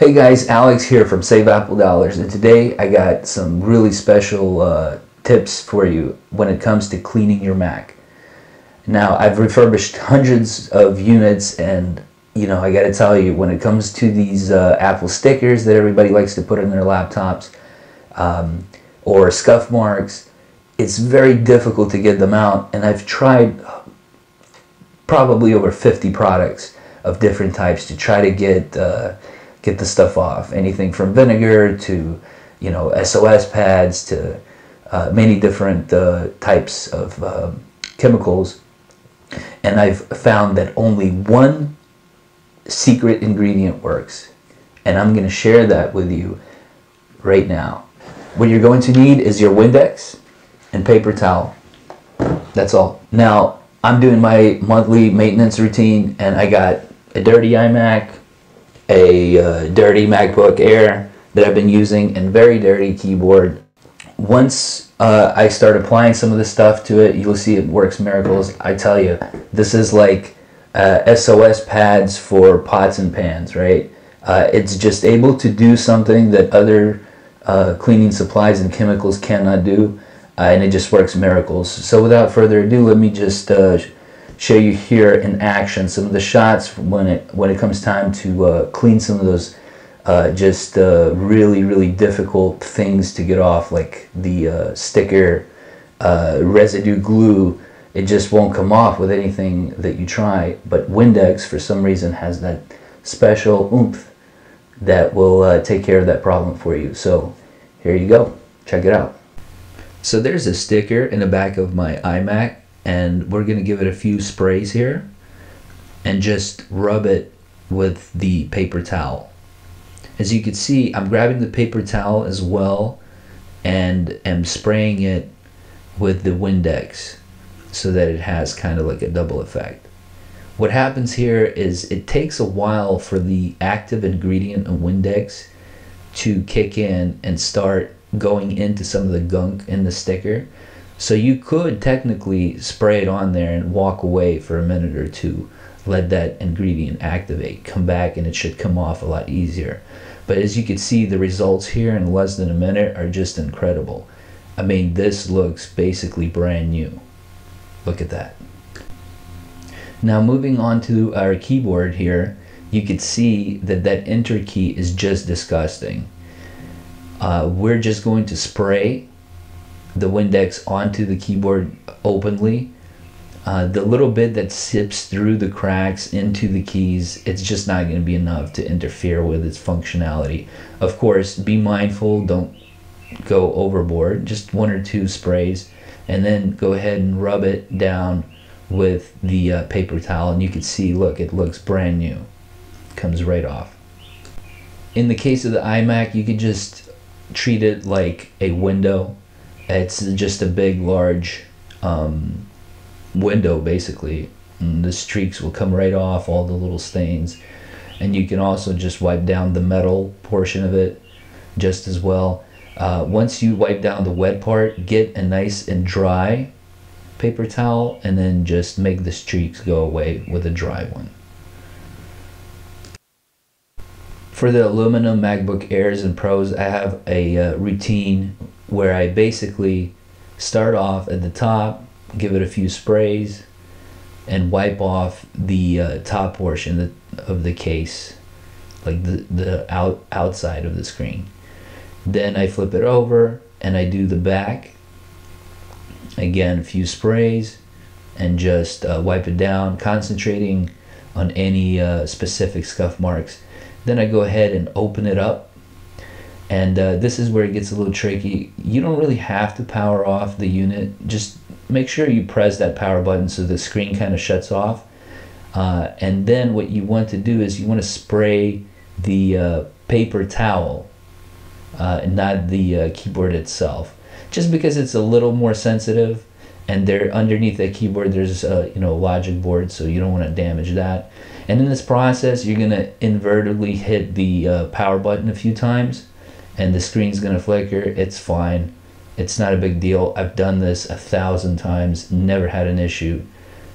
Hey guys, Alex here from Save Apple Dollars, and today I got some really special uh, tips for you when it comes to cleaning your Mac. Now, I've refurbished hundreds of units, and you know, I gotta tell you, when it comes to these uh, Apple stickers that everybody likes to put on their laptops, um, or scuff marks, it's very difficult to get them out, and I've tried probably over 50 products of different types to try to get uh, get the stuff off. Anything from vinegar to, you know, SOS pads to uh, many different uh, types of uh, chemicals. And I've found that only one secret ingredient works. And I'm going to share that with you right now. What you're going to need is your Windex and paper towel. That's all. Now, I'm doing my monthly maintenance routine and I got a dirty iMac, a uh, dirty MacBook Air that I've been using and very dirty keyboard. Once uh, I start applying some of this stuff to it, you'll see it works miracles. I tell you, this is like uh, SOS pads for pots and pans, right? Uh, it's just able to do something that other uh, cleaning supplies and chemicals cannot do, uh, and it just works miracles. So without further ado, let me just show you here in action some of the shots when it when it comes time to uh, clean some of those uh, just uh, really really difficult things to get off like the uh, sticker uh, residue glue. It just won't come off with anything that you try but Windex for some reason has that special oomph that will uh, take care of that problem for you. So here you go. Check it out. So there's a sticker in the back of my iMac and we're going to give it a few sprays here and just rub it with the paper towel. As you can see, I'm grabbing the paper towel as well and am spraying it with the Windex so that it has kind of like a double effect. What happens here is it takes a while for the active ingredient of Windex to kick in and start going into some of the gunk in the sticker. So you could technically spray it on there and walk away for a minute or two, let that ingredient activate, come back and it should come off a lot easier. But as you can see, the results here in less than a minute are just incredible. I mean, this looks basically brand new. Look at that. Now moving on to our keyboard here, you can see that that enter key is just disgusting. Uh, we're just going to spray the Windex onto the keyboard openly. Uh, the little bit that sips through the cracks into the keys, it's just not going to be enough to interfere with its functionality. Of course, be mindful, don't go overboard, just one or two sprays, and then go ahead and rub it down with the uh, paper towel, and you can see, look, it looks brand new. Comes right off. In the case of the iMac, you could just treat it like a window it's just a big, large um, window, basically. And the streaks will come right off, all the little stains. And you can also just wipe down the metal portion of it just as well. Uh, once you wipe down the wet part, get a nice and dry paper towel and then just make the streaks go away with a dry one. For the aluminum MacBook Airs and Pros, I have a uh, routine where I basically start off at the top, give it a few sprays, and wipe off the uh, top portion of the case, like the, the out, outside of the screen. Then I flip it over and I do the back. Again, a few sprays and just uh, wipe it down, concentrating on any uh, specific scuff marks. Then I go ahead and open it up and uh, this is where it gets a little tricky. You don't really have to power off the unit. Just make sure you press that power button so the screen kind of shuts off. Uh, and then what you want to do is you want to spray the uh, paper towel, uh, not the uh, keyboard itself. Just because it's a little more sensitive and there underneath that keyboard there's a you know logic board so you don't want to damage that and in this process you're going to invertedly hit the uh, power button a few times and the screen's gonna flicker, it's fine. It's not a big deal. I've done this a thousand times, never had an issue.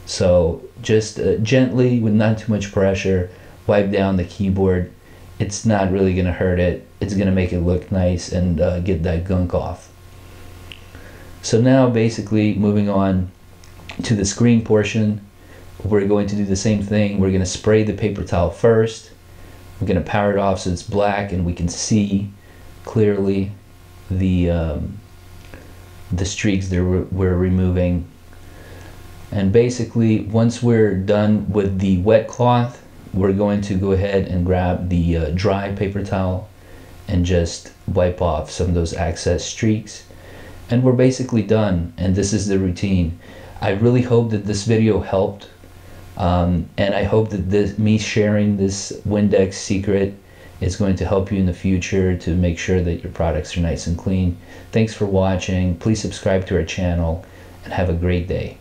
So just uh, gently, with not too much pressure, wipe down the keyboard it's not really to hurt it. It's to make it look nice and uh, get that gunk off. So now basically moving on to the screen portion, we're going to do the same thing. We're to spray the paper towel first. We're to power it off so it's black and we can see clearly the um, the streaks that we're removing. And basically, once we're done with the wet cloth, we're going to go ahead and grab the uh, dry paper towel and just wipe off some of those excess streaks. And we're basically done, and this is the routine. I really hope that this video helped, um, and I hope that this, me sharing this Windex secret is going to help you in the future to make sure that your products are nice and clean. Thanks for watching. Please subscribe to our channel and have a great day.